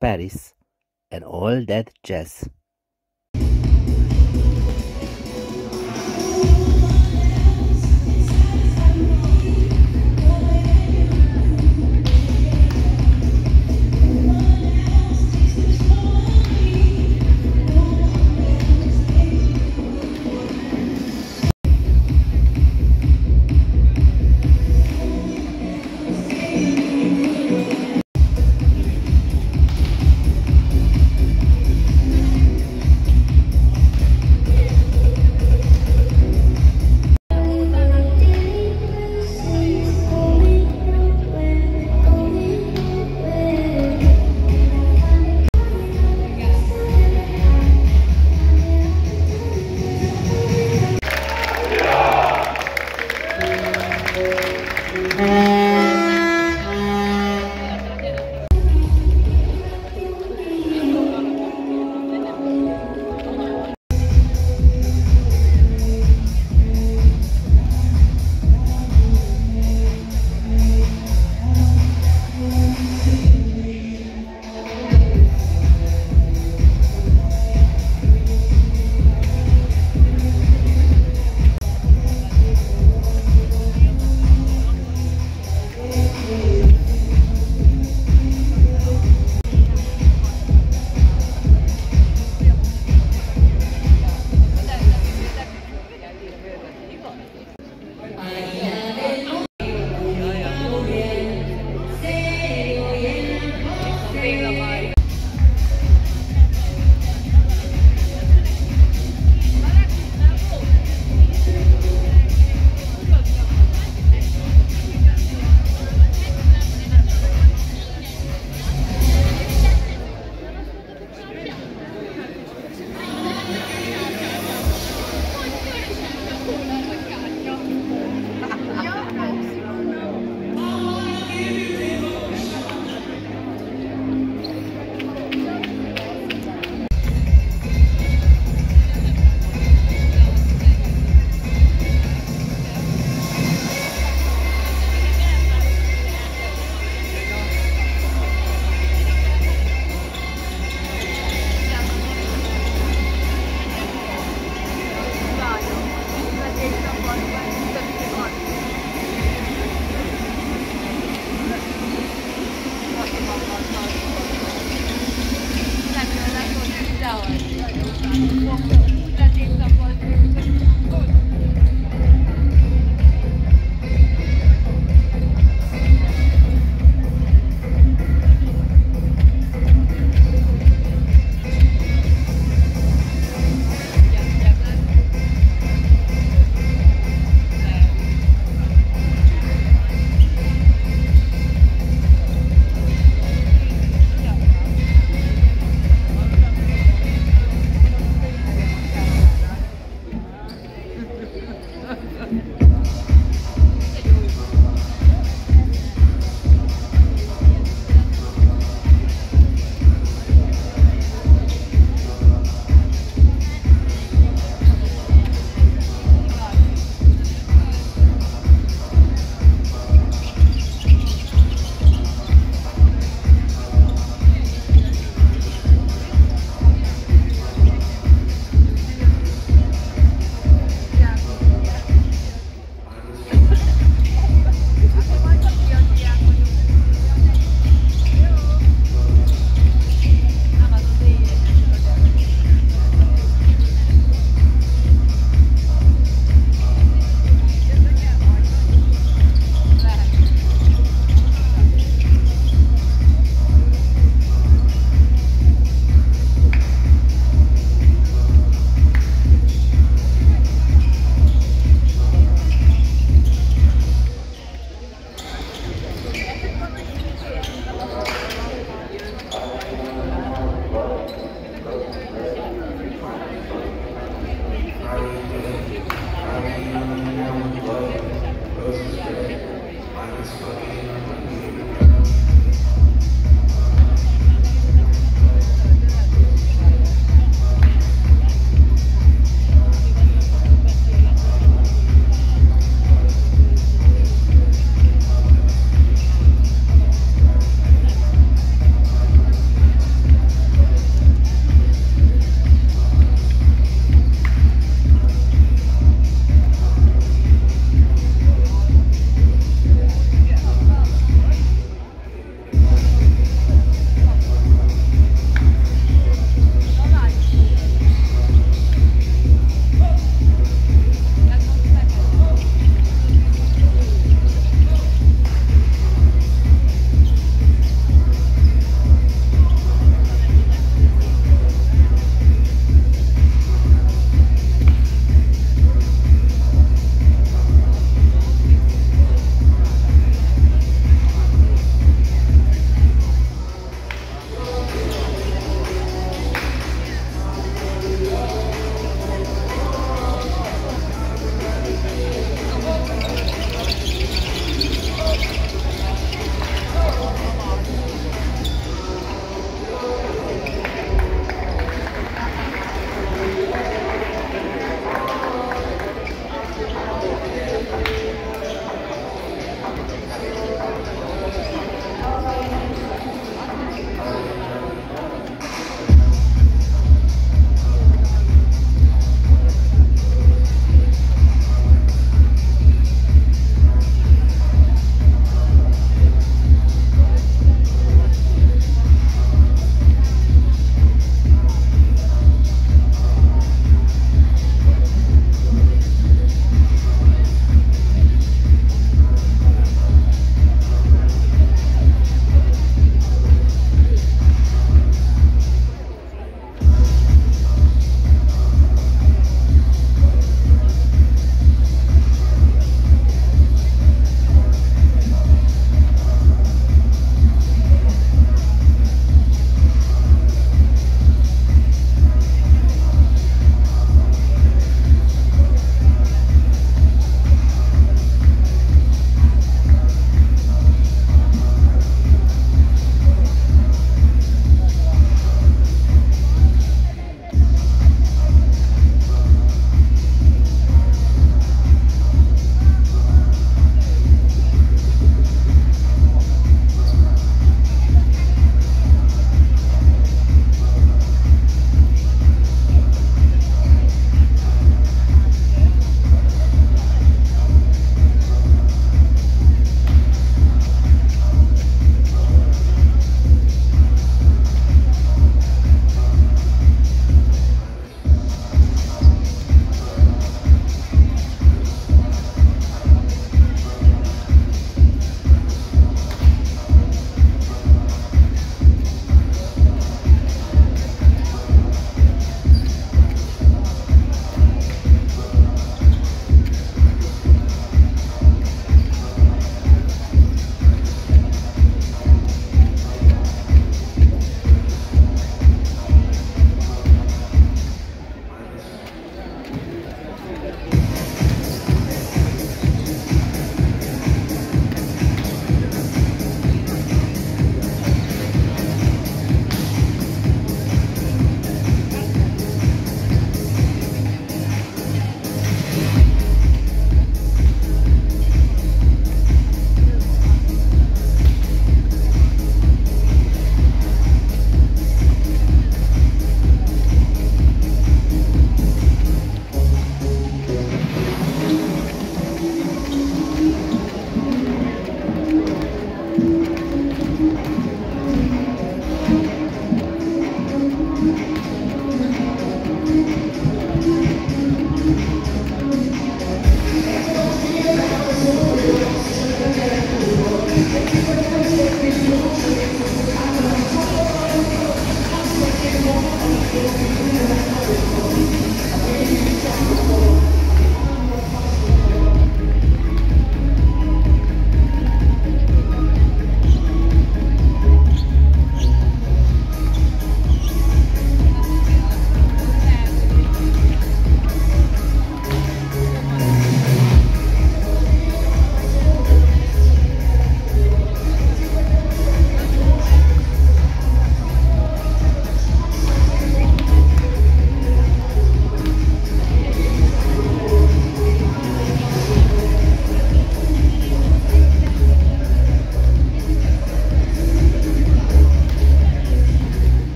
Paris, and all that jazz.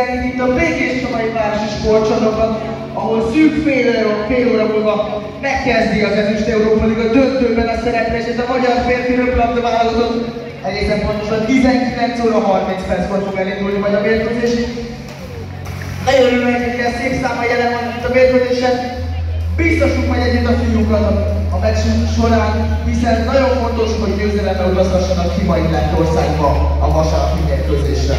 Mindenkit itt a Békés Csomai Városi Sportcsarnokban, ahol szűk fél óra, fél óra múlva megkezdi az Ezüst Európa Liga döntőben a szereplését a magyar férfi röplabda válogatott. Egészen pontosan 19 óra 30 perckor fog elindulni majd a mérkőzés. Nagyon örülök, hogy ilyen szép száma jelen van itt a mérkőzésen. Biztosunk majd együtt a fiúkat a, meccs során, hiszen nagyon fontos, hogy győzelemmel utazhassanak ki majd Lettországba a vasárnapi mérkőzésre.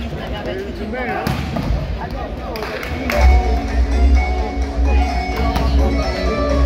Thank you.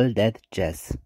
All that jazz.